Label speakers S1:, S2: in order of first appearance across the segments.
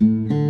S1: thank mm -hmm. you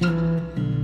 S1: 嗯